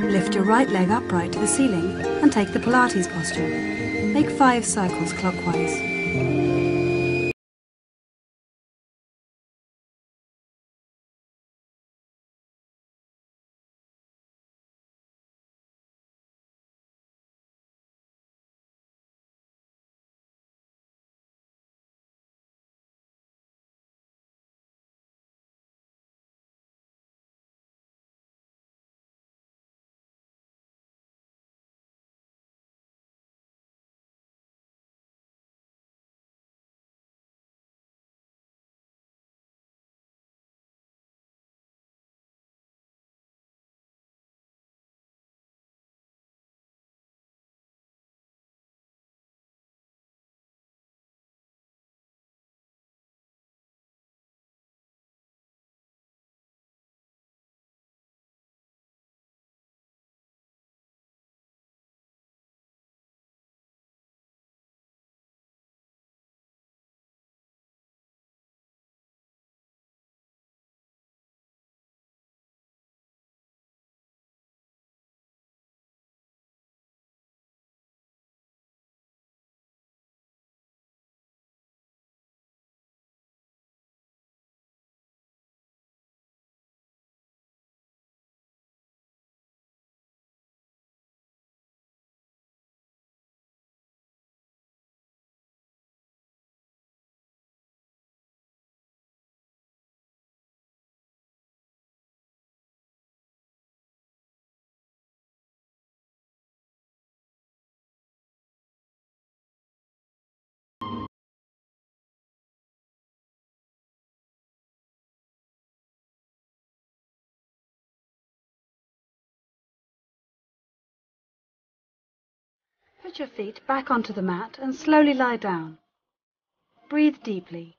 Lift your right leg upright to the ceiling and take the Pilates posture. Make five cycles clockwise. Put your feet back onto the mat and slowly lie down. Breathe deeply.